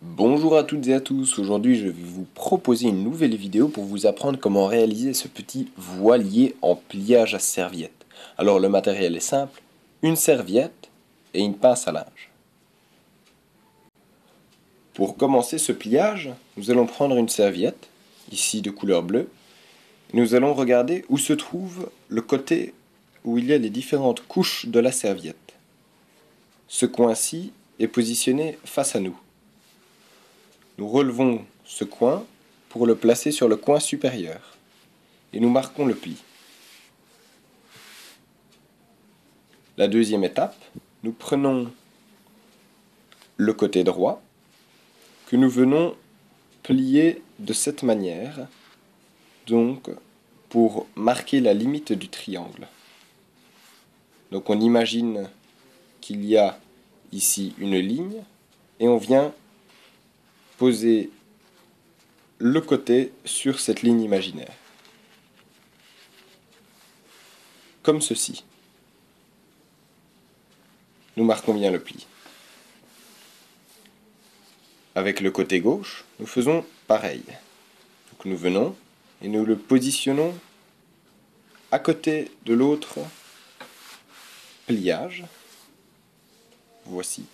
Bonjour à toutes et à tous, aujourd'hui je vais vous proposer une nouvelle vidéo pour vous apprendre comment réaliser ce petit voilier en pliage à serviette. Alors le matériel est simple, une serviette et une pince à linge. Pour commencer ce pliage, nous allons prendre une serviette, ici de couleur bleue, nous allons regarder où se trouve le côté où il y a les différentes couches de la serviette. Ce coin-ci est positionné face à nous. Nous relevons ce coin pour le placer sur le coin supérieur et nous marquons le pli. La deuxième étape, nous prenons le côté droit que nous venons plier de cette manière, donc pour marquer la limite du triangle. Donc on imagine qu'il y a ici une ligne et on vient poser le côté sur cette ligne imaginaire. Comme ceci. Nous marquons bien le pli. Avec le côté gauche, nous faisons pareil. Nous venons et nous le positionnons à côté de l'autre pliage. Voici.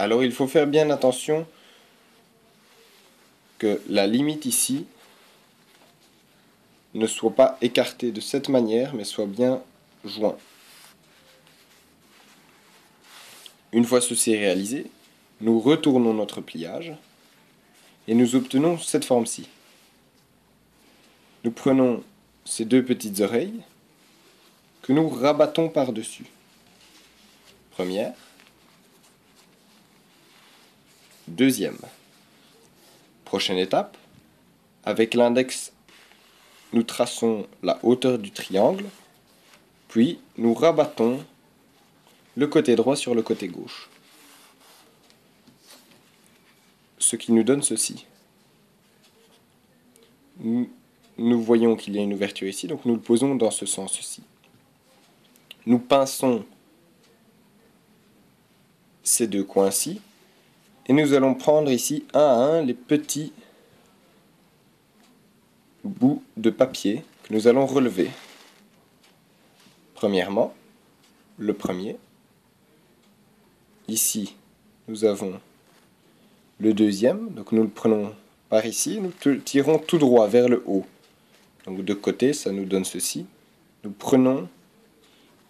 Alors il faut faire bien attention que la limite ici ne soit pas écartée de cette manière, mais soit bien joint. Une fois ceci réalisé, nous retournons notre pliage et nous obtenons cette forme-ci. Nous prenons ces deux petites oreilles que nous rabattons par-dessus. Première. Deuxième. Prochaine étape. Avec l'index, nous traçons la hauteur du triangle, puis nous rabattons le côté droit sur le côté gauche. Ce qui nous donne ceci. Nous, voyons qu'il y a une ouverture ici, donc nous le posons dans ce sens-ci. Nous pinçons ces deux coins-ci et nous allons prendre ici un à un les petits bouts de papier que nous allons relever. Premièrement, le premier. Ici, nous avons le deuxième. Donc nous le prenons par ici. Nous tirons tout droit vers le haut. Donc de côté, ça nous donne ceci. Nous prenons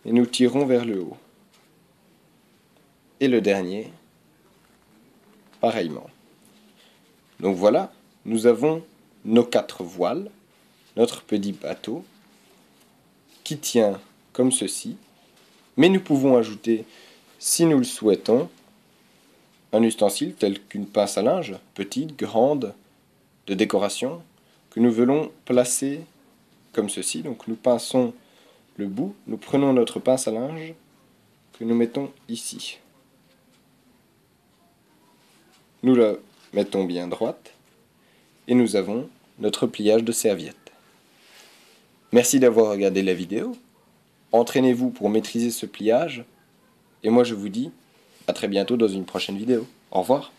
et nous tirons vers le haut. Et le dernier, pareillement. Donc voilà, nous avons nos quatre voiles, notre petit bateau, qui tient comme ceci, mais nous pouvons ajouter, si nous le souhaitons, un ustensile tel qu'une pince à linge, petite, grande, de décoration, que nous voulons placer comme ceci. Donc nous pinçons le bout, nous prenons notre pince à linge que nous mettons ici. Nous la mettons bien droite et nous avons notre pliage de serviette. Merci d'avoir regardé la vidéo. Entraînez-vous pour maîtriser ce pliage. Et moi je vous dis à très bientôt dans une prochaine vidéo. Au revoir.